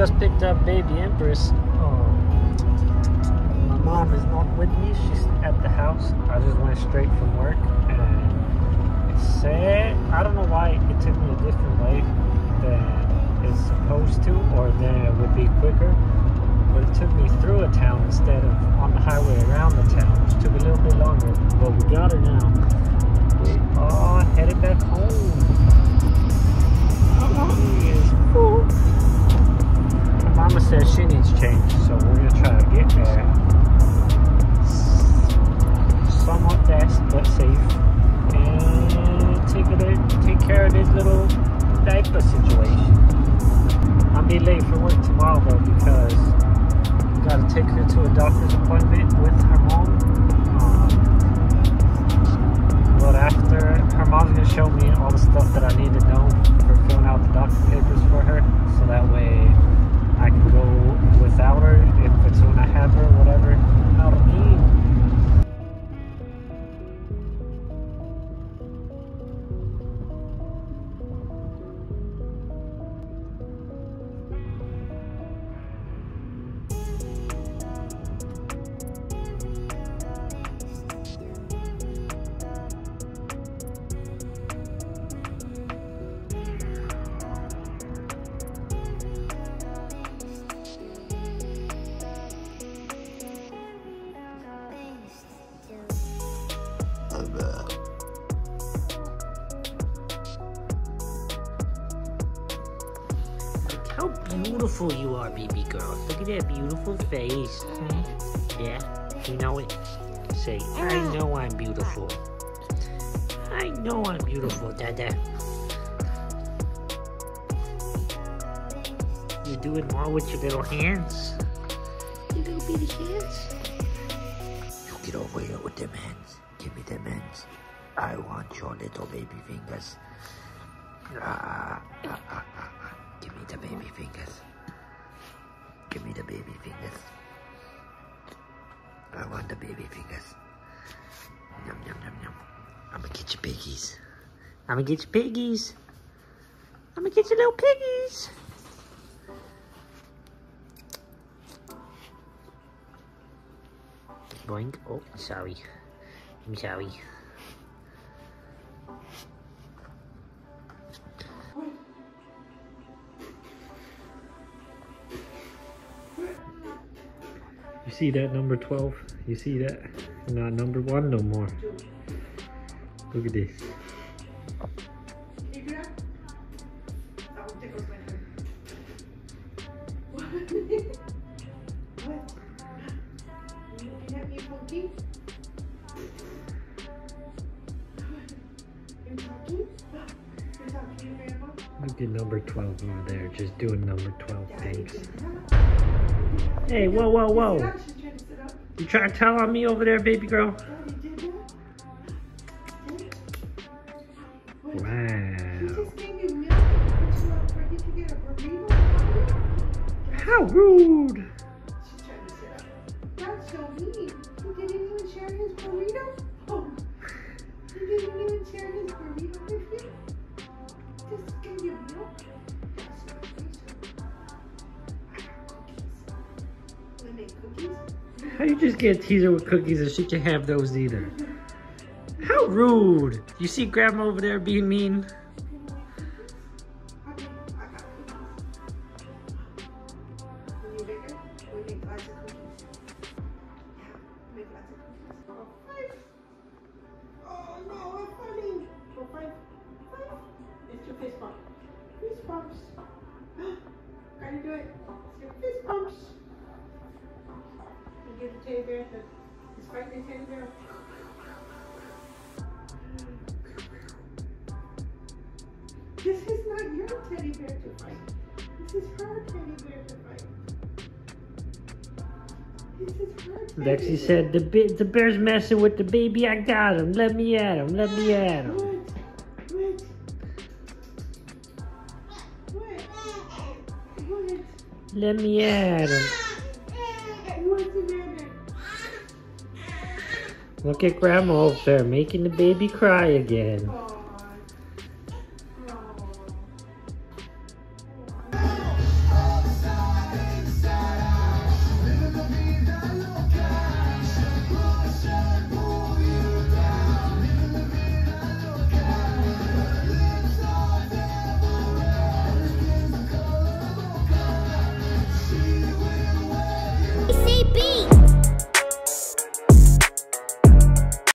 just picked up baby Empress. Um, my mom is not with me. She's at the house. I just went straight from work. And it's sad. I don't know why it took me a different way than it's supposed to or than it would be quicker. But it took me through a town instead of on the highway around the town, which took a little bit longer. But we got her now. We are headed back home. But safe and take take care of this little diaper situation. I'll be late for work tomorrow though because we gotta take her to a doctor's appointment with her mom. Um, but after her mom's gonna show me all the stuff that I need to know for beautiful you are, baby girl. Look at that beautiful face. Yeah, you know it. Say, I know I'm beautiful. I know I'm beautiful, Dada. You're doing more with your little hands. Your little bitty hands. You get over here with them hands. Give me them hands. I want your little baby fingers. Ah, ah, ah, the baby fingers. Give me the baby fingers. I want the baby fingers. Yum, yum, yum, yum. I'm gonna get your piggies. I'm gonna get your piggies. I'm gonna get your little piggies. Boink. Oh, sorry. I'm sorry. See that number 12? You see that? Not number one no more. Look at this. Look at number 12 over there, just doing number 12 things. Hey, whoa, whoa, whoa. You trying to tell on me over there, baby girl? Oh, wow. How rude. That's so mean. He didn't even share his burrito? Oh. He didn't even share his burrito with How you just get a teaser with cookies and she can have those either? How rude. You see grandma over there being mean? You fist bumps. Gotta do it. Fist bumps. Give the teddy bear the, he's fighting the teddy bear. This is not your teddy bear to fight. This is her teddy bear to fight. This is her teddy Lexi said, the, bi- the bear's messing with the baby. I got him. Let me at him. Let me at him. What? What? What? Let me at him. Look at grandma over there making the baby cry again.